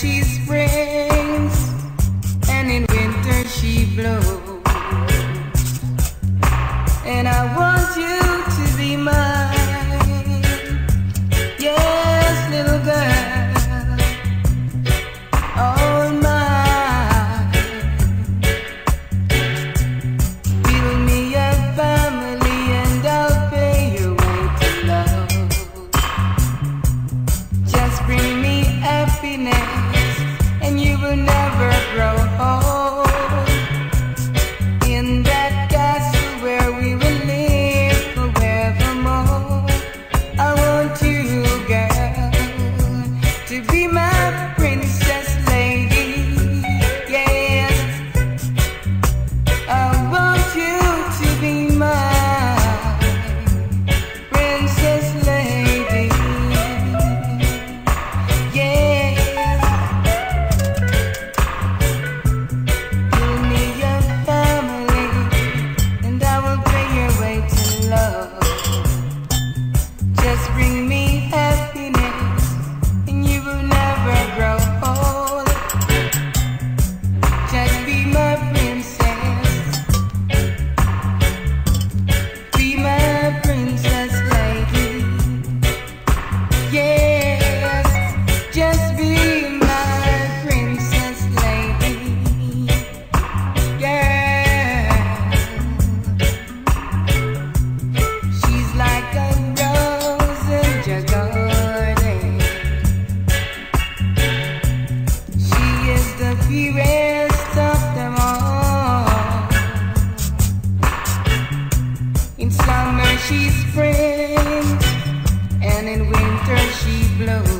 she's spread. Just bring me she springs, and in winter she blows.